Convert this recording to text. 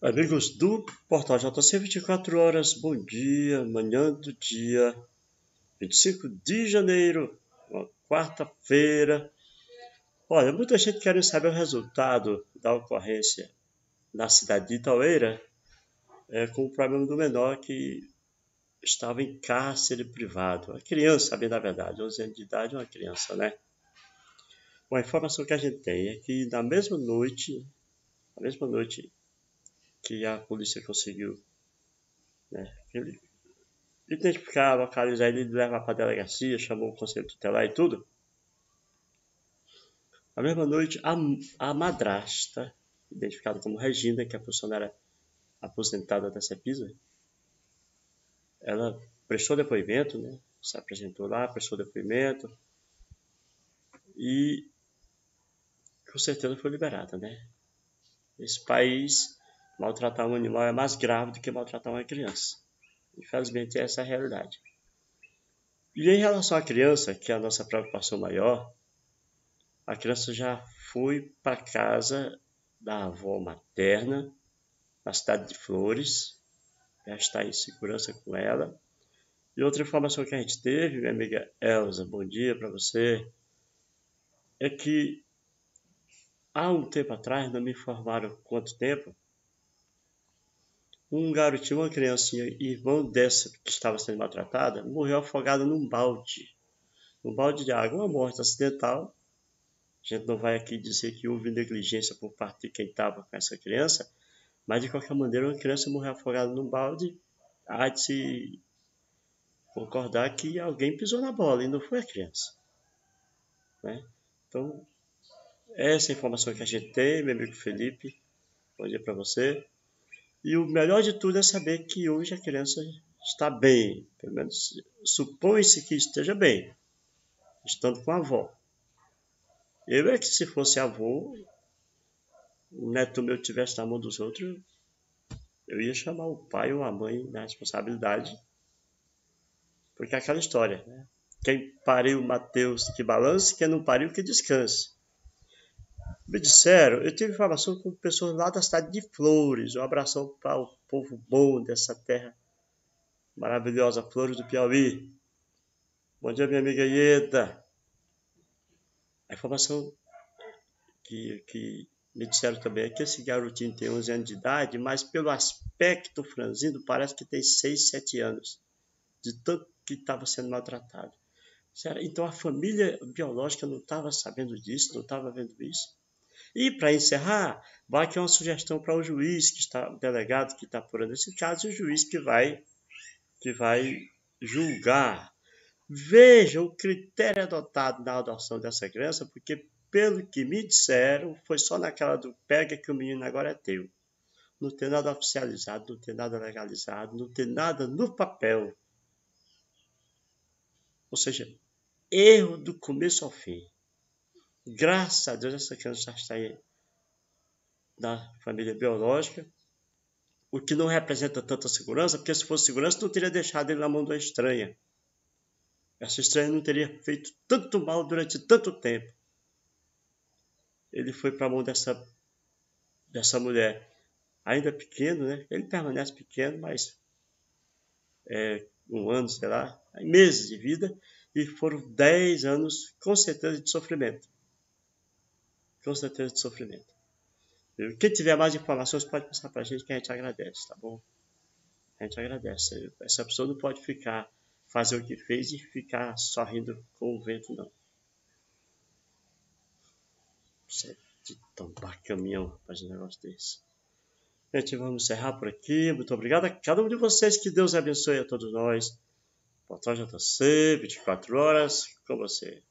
Amigos do Portal JC 24 horas, bom dia, manhã do dia 25 de janeiro, quarta-feira. Olha, muita gente quer saber o resultado da ocorrência na cidade de Itaueira é, com o problema do menor que estava em cárcere privado. A criança, bem na verdade, 11 anos de idade, uma criança, né? Uma informação que a gente tem é que na mesma noite, na mesma noite que a polícia conseguiu né, identificar, localizar ele, levar para a delegacia, chamou o conselho tutelar e tudo. Na mesma noite, a, a madrasta, identificada como Regina, que é a funcionária aposentada da CEPISA, ela prestou depoimento, né? se apresentou lá, prestou depoimento e com certeza foi liberada. Né? Esse país maltratar um animal é mais grave do que maltratar uma criança. Infelizmente, essa é a realidade. E em relação à criança, que é a nossa preocupação maior, a criança já foi para casa da avó materna, na cidade de Flores, já está em segurança com ela. E outra informação que a gente teve, minha amiga Elza, bom dia para você, é que há um tempo atrás, não me informaram quanto tempo, um garotinho, uma criancinha, irmão dessa que estava sendo maltratada, morreu afogado num balde. Num balde de água, uma morte acidental. A gente não vai aqui dizer que houve negligência por parte de quem estava com essa criança, mas de qualquer maneira, uma criança morreu afogada num balde, há de se concordar que alguém pisou na bola e não foi a criança. Né? Então, essa é informação que a gente tem, meu amigo Felipe. Bom dia para você. E o melhor de tudo é saber que hoje a criança está bem, pelo menos supõe-se que esteja bem, estando com a avó. Eu é que se fosse avô, o neto meu tivesse na mão dos outros, eu ia chamar o pai ou a mãe na responsabilidade. Porque é aquela história, né? Quem pariu Mateus que balance, quem não pariu que descanse. Me disseram, eu tive informação com pessoas lá da cidade de Flores. Um abração para o povo bom dessa terra maravilhosa, Flores do Piauí. Bom dia, minha amiga Ieda. A informação que, que me disseram também é que esse garotinho tem 11 anos de idade, mas pelo aspecto franzindo parece que tem 6, 7 anos, de tanto que estava sendo maltratado. Então a família biológica não estava sabendo disso, não estava vendo isso. E para encerrar, vai aqui uma sugestão para o juiz que está, o delegado que está apurando esse caso, e o juiz que vai, que vai julgar. Veja o critério adotado na adoção dessa criança, porque pelo que me disseram, foi só naquela do pega que o menino agora é teu. Não tem nada oficializado, não tem nada legalizado, não tem nada no papel. Ou seja, erro do começo ao fim. Graças a Deus essa criança está aí da família biológica, o que não representa tanta segurança, porque se fosse segurança não teria deixado ele na mão da estranha. Essa estranha não teria feito tanto mal durante tanto tempo. Ele foi para a mão dessa, dessa mulher, ainda pequeno, né? Ele permanece pequeno, mas é, um ano, sei lá, meses de vida, e foram dez anos com certeza de sofrimento certeza de sofrimento. Quem tiver mais informações pode passar para a gente que a gente agradece, tá bom? A gente agradece. Essa pessoa não pode ficar, fazer o que fez e ficar sorrindo com o vento, não. Você é de tombar caminhão fazer um negócio desse. Gente, vamos encerrar por aqui. Muito obrigado a cada um de vocês. Que Deus abençoe a todos nós. Portal JC, 24 horas, com você.